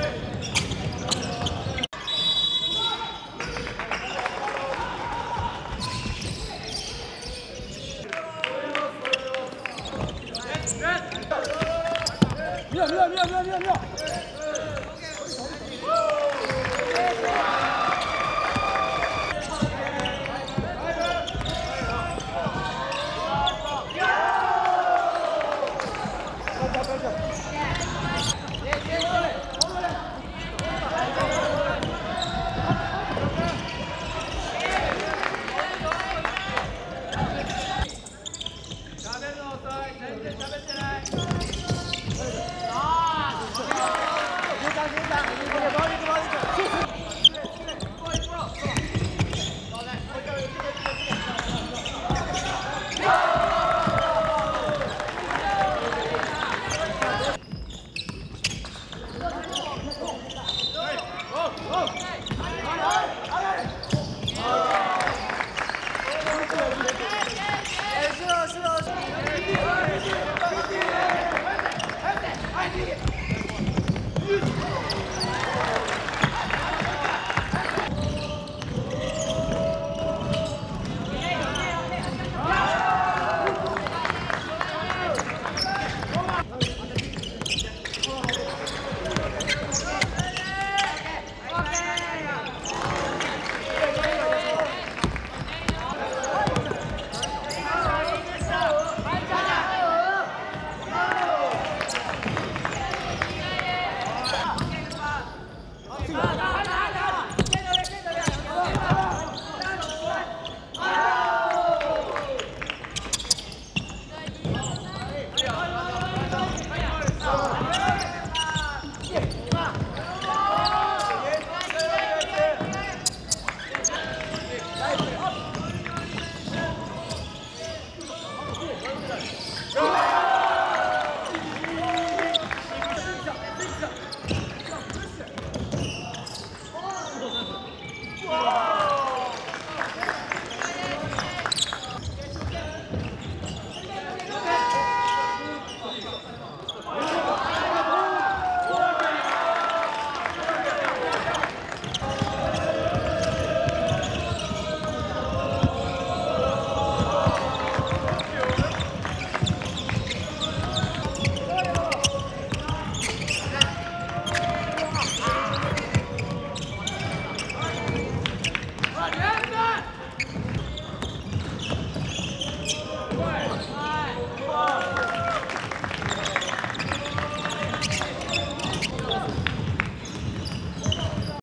Yeah. Obrigado.